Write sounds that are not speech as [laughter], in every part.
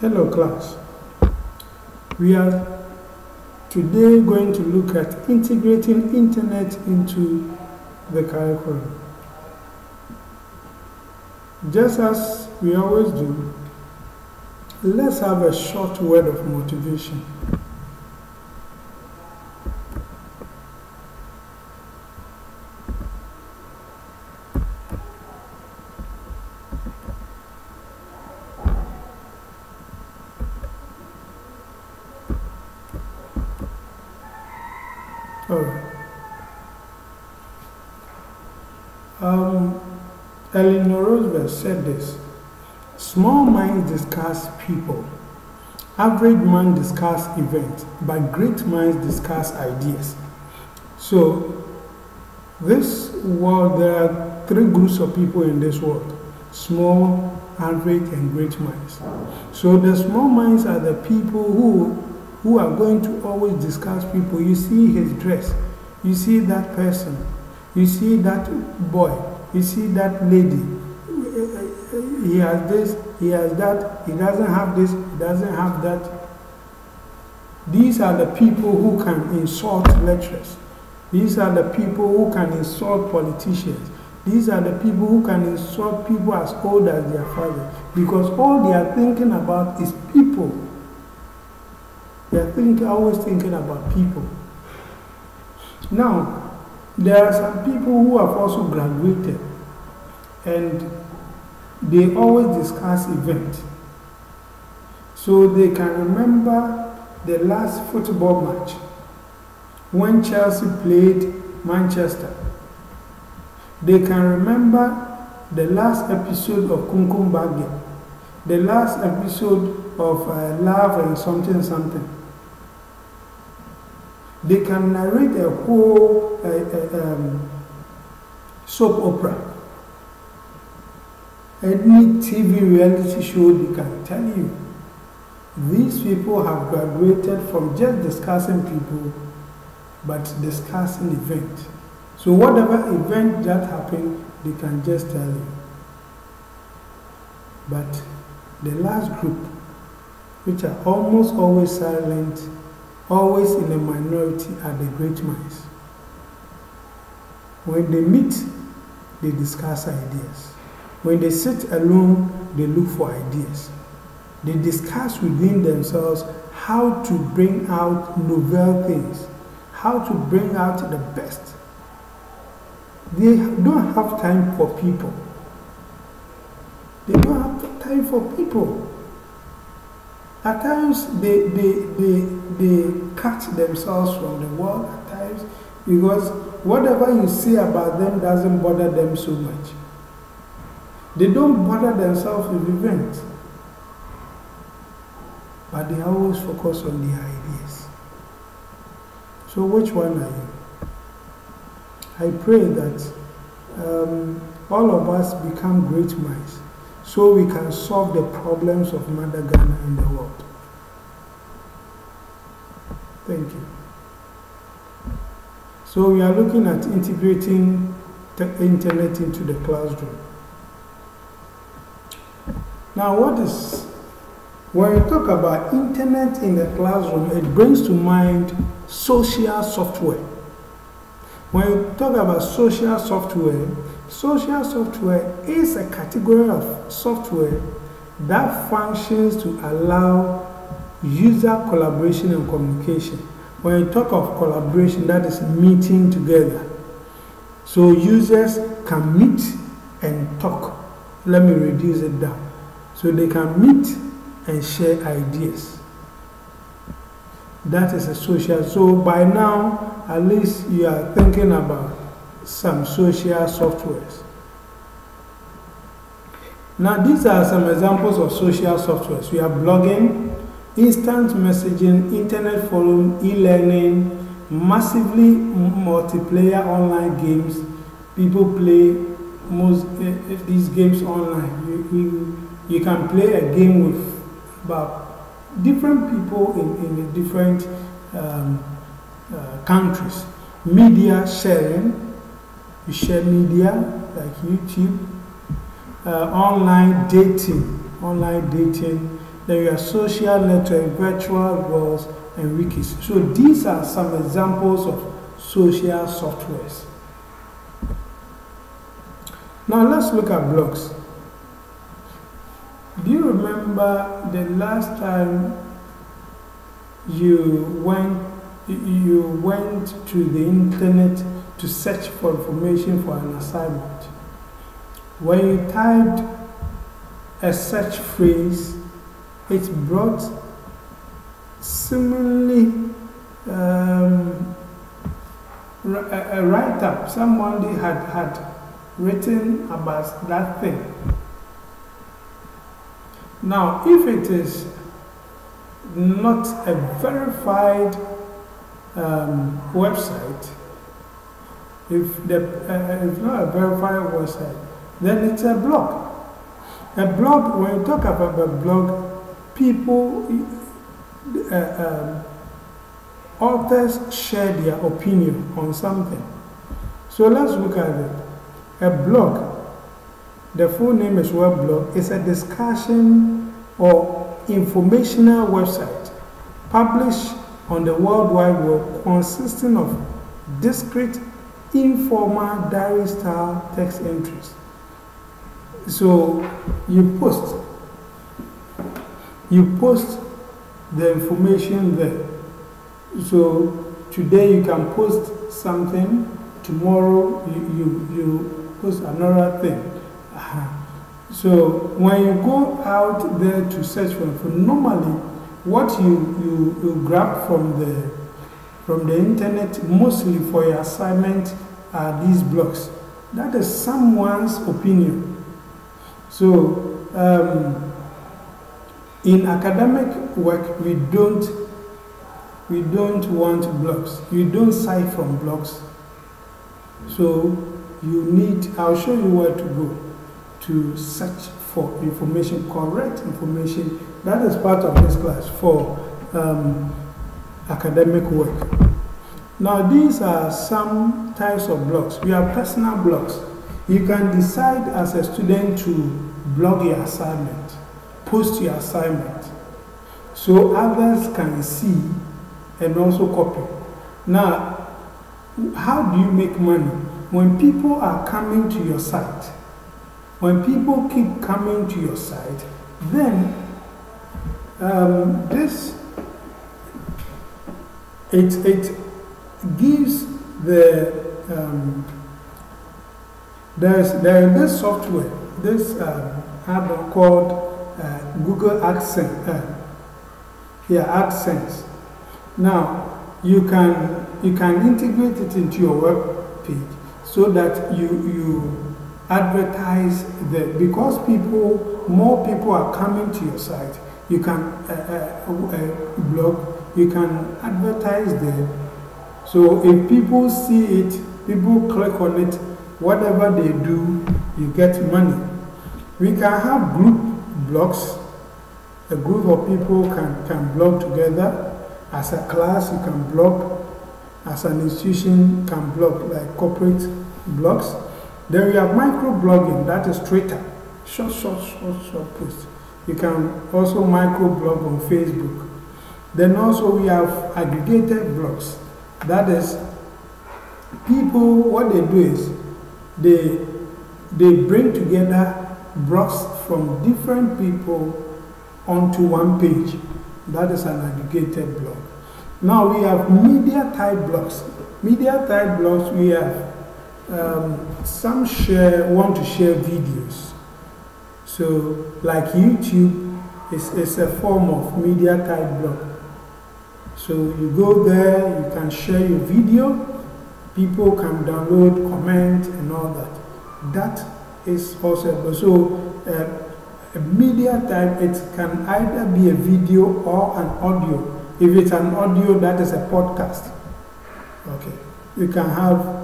Hello class. We are today going to look at integrating internet into the curriculum. Just as we always do, let's have a short word of motivation. All right. Um, Said this Small minds discuss people, average minds discuss events, but great minds discuss ideas. So, this world, there are three groups of people in this world small, average, and great minds. So, the small minds are the people who who are going to always discuss people. You see his dress, you see that person, you see that boy, you see that lady. He has this, he has that, he doesn't have this, he doesn't have that. These are the people who can insult lecturers. These are the people who can insult politicians. These are the people who can insult people as old as their father because all they are thinking about is people. They are thinking, always thinking about people. Now, there are some people who have also graduated and they always discuss events. So they can remember the last football match when Chelsea played Manchester. They can remember the last episode of Kumkum Bhagya, the last episode of uh, Love and something something. They can narrate a whole uh, uh, um, soap opera. Any TV reality show, they can tell you. These people have graduated from just discussing people, but discussing event. So whatever event that happened, they can just tell you. But the last group, which are almost always silent, always in a minority are the great minds. When they meet, they discuss ideas. When they sit alone, they look for ideas. They discuss within themselves how to bring out novel things, how to bring out the best. They don't have time for people. They don't have time for people. At times, they, they, they, they cut themselves from the world at times because whatever you say about them doesn't bother them so much. They don't bother themselves with events, but they always focus on their ideas. So, which one are you? I pray that um, all of us become great minds so we can solve the problems of Mother Ghana in the world. Thank you. So we are looking at integrating the internet into the classroom. Now what is, when we talk about internet in the classroom, it brings to mind social software. When you talk about social software, social software is a category of software that functions to allow user collaboration and communication. When you talk of collaboration, that is meeting together. So users can meet and talk. Let me reduce it down. So they can meet and share ideas. That is a social. So by now, at least you are thinking about some social softwares. Now, these are some examples of social softwares. We have blogging, instant messaging, internet forum, e-learning, massively multiplayer online games. People play most uh, these games online. You, you, you, can play a game with about different people in, in different um, uh, countries. Media sharing, you share media like YouTube, uh, online dating, online dating, Then you have social network, virtual worlds, and wikis. So these are some examples of social softwares. Now let's look at blogs. Do you remember the last time you went you went to the internet to search for information for an assignment? When you typed a search phrase, it brought seemingly um, a, a write up. Somebody had, had written about that thing. Now, if it is not a verified um, website, if, the, uh, if not a verified website, then it's a blog. A blog, when you talk about a blog, people, uh, um, authors share their opinion on something. So let's look at it. A blog, the full name is web blog, is a discussion or informational website published on the World Wide Web consisting of discrete, informal diary style text entries. So you post, you post the information there. So today you can post something, tomorrow you, you, you post another thing. So when you go out there to search for information, normally what you, you, you grab from the, from the internet, mostly for your assignment, are these blogs. That is someone's opinion. So, um, in academic work, we don't, we don't want blogs. You don't cite from blogs. So, you need, I'll show you where to go to search for information, correct information. That is part of this class for um, academic work. Now, these are some types of blogs. We have personal blogs. You can decide as a student to blog your assignment, post your assignment, so others can see and also copy. Now, how do you make money? When people are coming to your site, when people keep coming to your site, then um, this it, it gives the um, there's, there is this software, this uh, hardware called uh, Google AdSense. Uh, yeah, AdSense. Now, you can, you can integrate it into your web page so that you, you advertise the, because people, more people are coming to your site, you can uh, uh, uh blog, you can advertise there. So if people see it, people click on it, whatever they do, you get money. We can have group blogs. A group of people can, can blog together. As a class, you can blog. As an institution, can blog like corporate blogs. Then we have microblogging, that is Twitter. Short, short, short, short posts. You can also microblog on Facebook. Then also we have aggregated blogs. That is, people, what they do is they, they bring together blogs from different people onto one page. That is an aggregated blog. Now we have media type blogs. Media type blogs, we have um, some share, want to share videos. So, like YouTube is, is a form of media type blog. So, you go there, you can share your video, people can download, comment, and all that. That is also so. Uh, a media type, it can either be a video or an audio. If it's an audio, that is a podcast. Okay, you can have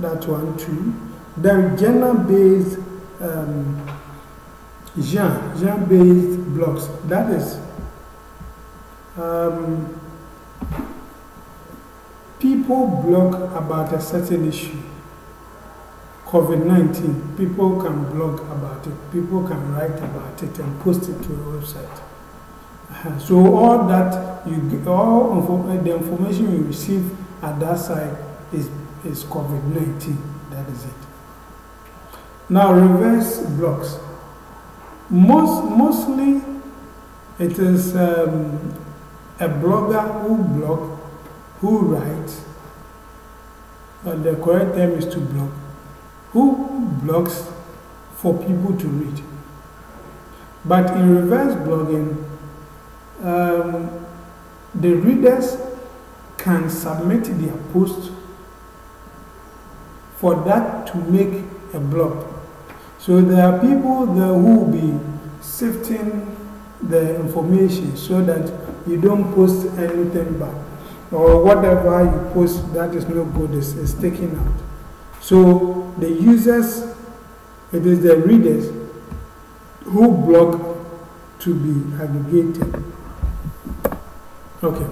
that one too. Then genre-based, um, genre, genre-based blogs. That is um, people blog about a certain issue COVID 19, people can blog about it, people can write about it and post it to a website. Uh, so, all that you all the information you receive at that site is, is COVID 19. That is it. Now, reverse blogs. Most, mostly, it is um, a blogger who blog, who writes, but the correct term is to blog, who blogs for people to read. But in reverse blogging, um, the readers can submit their post for that to make a blog. So there are people there who will be sifting the information so that you don't post anything back or whatever you post that is no good is, is taken out. So the users, it is the readers who blog to be aggregated. Okay,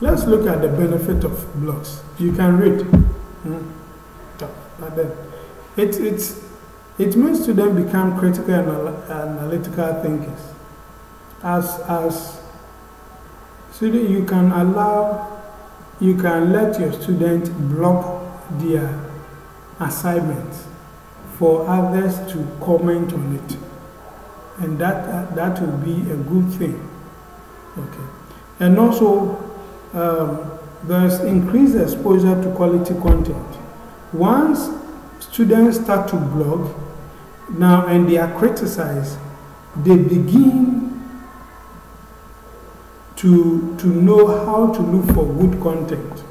let's look at the benefit of blogs. You can read, hmm? But then it, it's, it means students become critical and analytical thinkers. As, as student, you can allow, you can let your student blog their assignments for others to comment on it. And that, that will be a good thing. Okay. And also, um, there's increased exposure to quality content. Once students start to blog, now and they are criticized, they begin to, to know how to look for good content.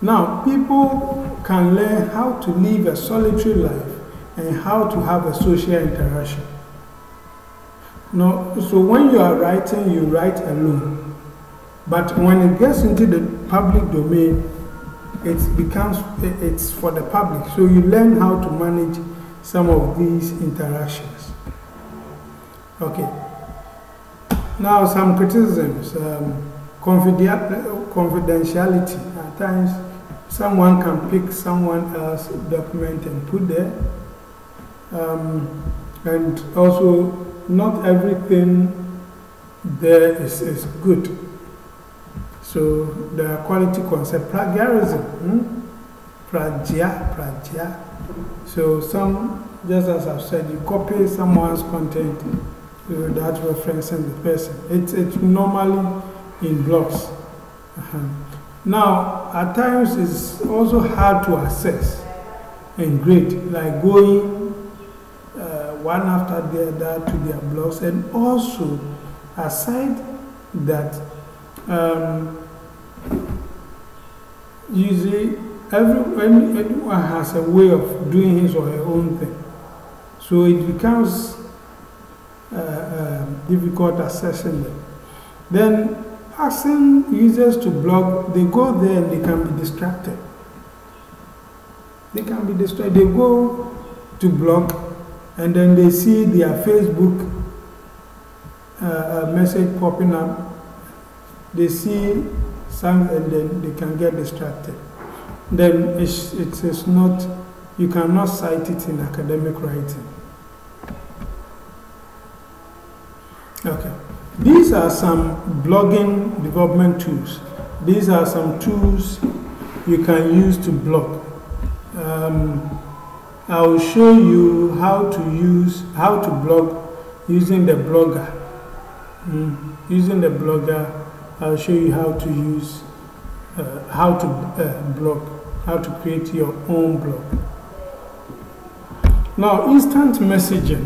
Now, people can learn how to live a solitary life and how to have a social interaction. Now, so when you are writing, you write alone. But when it gets into the public domain, it becomes it's for the public. So you learn how to manage some of these interactions. Okay. Now some criticisms. Um, confidentiality. At times, someone can pick someone else's document and put there. Um, and also, not everything there is, is good. So the quality concept, plagiarism, hmm? plagia, plagia. So some, just as I've said, you copy someone's content without referencing the person. It's, it's normally in blogs. Uh -huh. Now, at times it's also hard to assess and grade, like going uh, one after the other to their blogs, and also aside that um, usually every, everyone has a way of doing his or her own thing. So it becomes uh, uh, difficult assessing them. Then asking users to blog, they go there and they can be distracted. They can be distracted. They go to blog and then they see their Facebook uh, uh message popping up. They see some and then they can get distracted. Then it's, it is not, you cannot cite it in academic writing. Okay. These are some blogging development tools. These are some tools you can use to blog. Um, I will show you how to use, how to blog using the blogger. Mm. Using the blogger I'll show you how to use, uh, how to uh, blog, how to create your own blog. Now, instant messaging.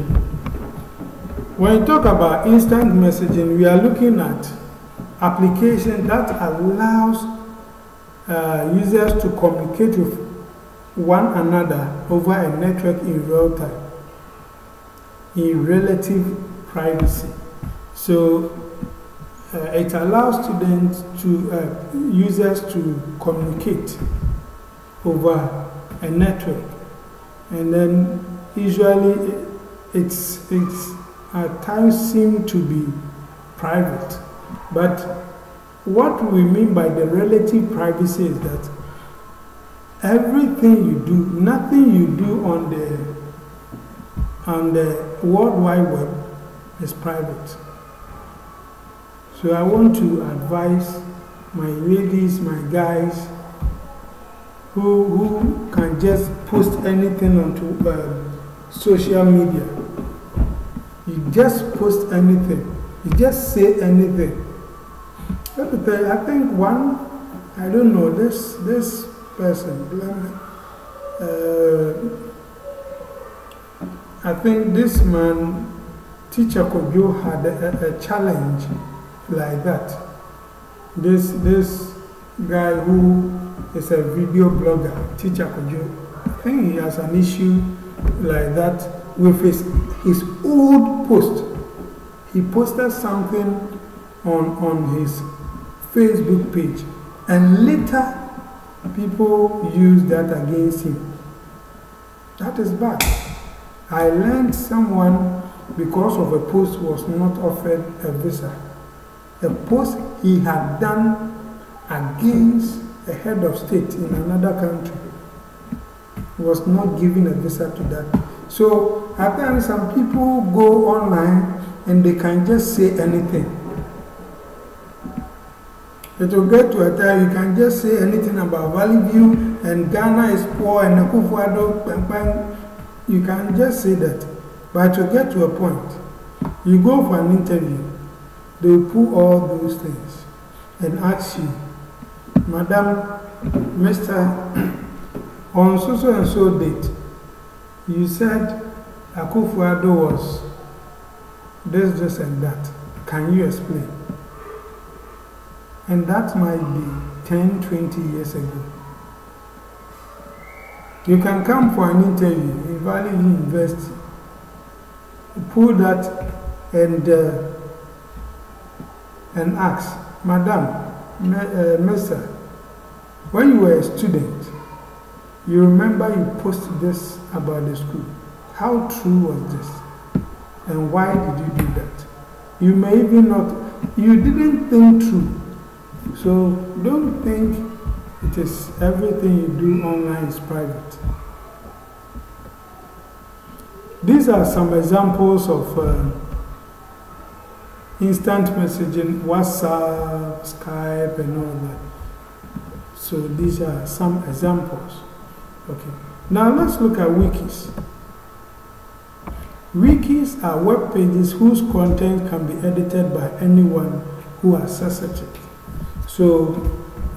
When we talk about instant messaging, we are looking at application that allows uh, users to communicate with one another over a network in real time, in relative privacy. So uh, it allows students to, uh, users to communicate over a network. And then usually it's, it's at times seem to be private. But what we mean by the relative privacy is that everything you do, nothing you do on the on the World Wide Web is private. So I want to advise my ladies, my guys, who, who can just post anything onto uh, social media. You just post anything. You just say anything. Let me tell you, I think one, I don't know, this, this person, uh, I think this man, Teacher Kojo, had a, a, challenge like that. This, this guy who is a video blogger, Teacher Kojo, I think he has an issue like that with his, his old post. He posted something on, on his Facebook page, and later people used that against him. That is bad. I learned someone, because of a post, was not offered a visa. A post he had done against a head of state in another country was not given a visa to that. So times some people go online and they can just say anything. It will get to a time you can just say anything about Valley View and Ghana is poor and Akufo-Addo, you can just say that. But to get to a point, you go for an interview, they pull all those things and ask you, Madam, Mr. [clears throat] on so so and so date, you said Akufo-Addo was this, this, and that. Can you explain? And that might be 10, 20 years ago. You can come for an interview in Valley University, pull that and, uh, and ask, Madam, uh, Mister, when you were a student, you remember you posted this about the school. How true was this? And why did you do that? You may even not, you didn't think through. So don't think it is everything you do online is private. These are some examples of uh, instant messaging, WhatsApp, Skype, and all that. So these are some examples. Okay. Now let's look at wikis. Wikis are web pages whose content can be edited by anyone who accesses it. So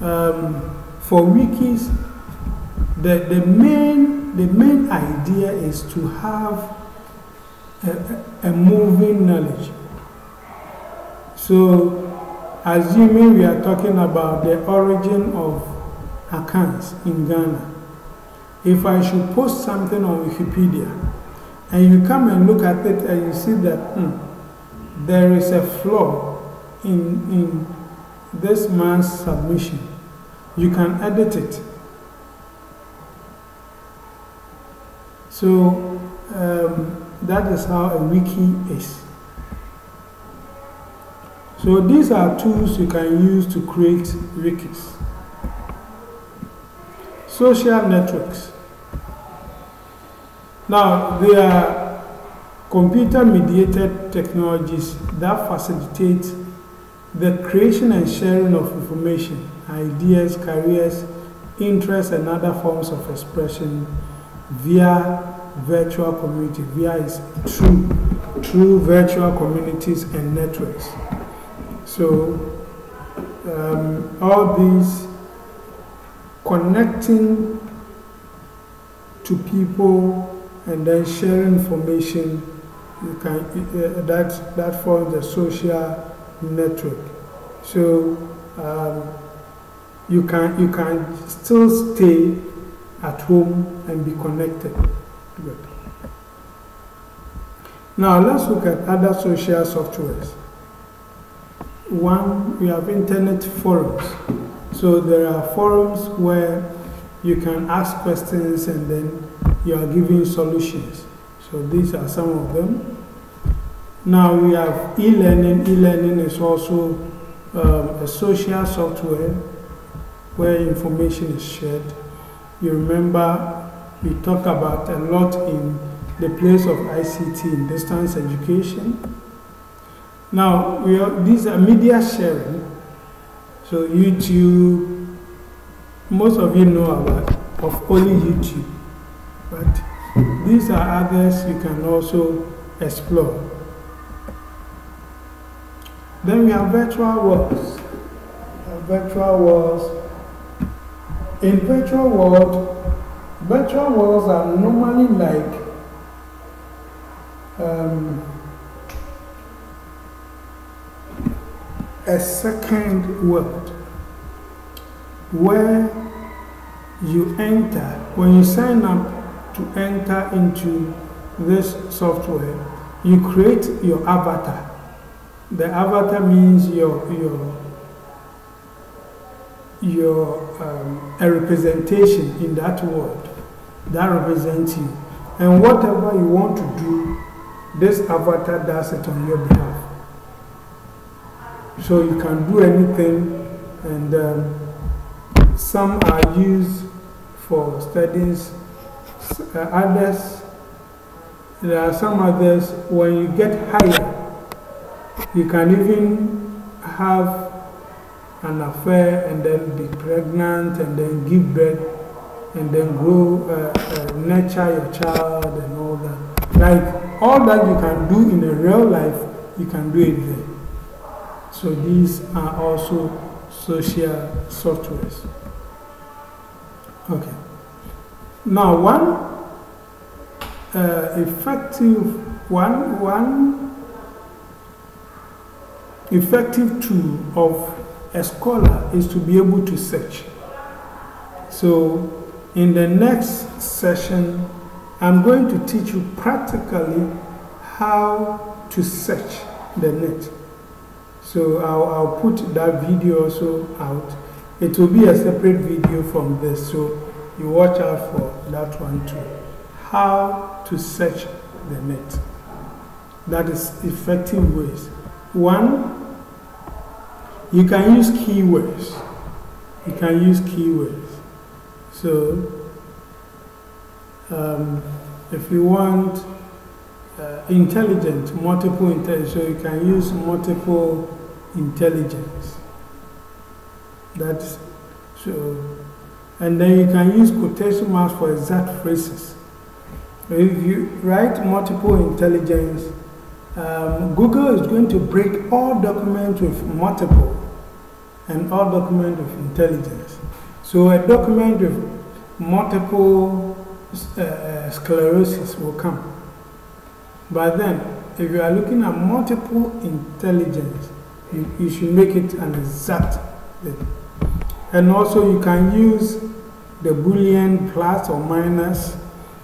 um, for wikis, the, the, main, the main idea is to have a, a moving knowledge. So, assuming we are talking about the origin of accounts in Ghana, if I should post something on Wikipedia and you come and look at it and you see that hmm, there is a flaw in, in this man's submission, you can edit it. So um, that is how a wiki is. So these are tools you can use to create wikis. Social networks. Now, they are computer mediated technologies that facilitate the creation and sharing of information ideas, careers, interests, and other forms of expression via virtual community. Via is true, true virtual communities and networks. So, um, all these connecting to people and then sharing information you can, uh, that, that forms the social network. So, um, you can, you can still stay at home and be connected. Good. Now let's look at other social softwares. One, we have internet forums. So there are forums where you can ask questions and then you are given solutions. So these are some of them. Now we have e-learning. E-learning is also um, a social software where information is shared. You remember we talk about a lot in the place of ICT in distance education. Now, we are, these are media sharing. So YouTube, most of you know about of only YouTube, but these are others you can also explore. Then we have virtual worlds. Virtual worlds. In virtual world, virtual worlds are normally like um, a second world where you enter, when you sign up to enter into this software, you create your avatar. The avatar means your, your, your um, a representation in that world that represents you. And whatever you want to do, this avatar does it on your behalf. So you can do anything, and um, some are used for studies, uh, others, there are some others, when you get higher, you can even have an affair and then be pregnant and then give birth and then grow, uh, uh, nurture your child and all that. Like all that you can do in a real life, you can do it there. So these are also social softwares. Okay. Now, one uh, effective one one effective tool of a scholar is to be able to search. So in the next session, I'm going to teach you practically how to search the net. So I'll, I'll put that video also out. It will be a separate video from this, so you watch out for that one too. How to search the net. That is effective ways. One, you can use keywords. You can use keywords. So, um, if you want uh, intelligent, multiple intelligence, so you can use multiple intelligence. That's so, and then you can use quotation marks for exact phrases. If you write multiple intelligence, um, Google is going to break all documents with multiple and all documents with intelligence. So a document with multiple uh, uh, sclerosis will come. But then, if you are looking at multiple intelligence, you, you should make it an exact thing. And also, you can use the Boolean plus or minus.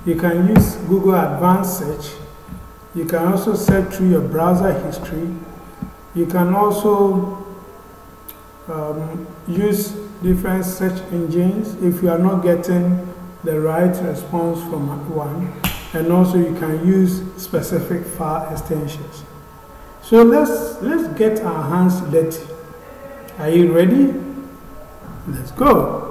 You can use Google Advanced Search. You can also search through your browser history. You can also um, use different search engines if you are not getting the right response from one. And also you can use specific file extensions. So let's, let's get our hands dirty. Are you ready? Let's go.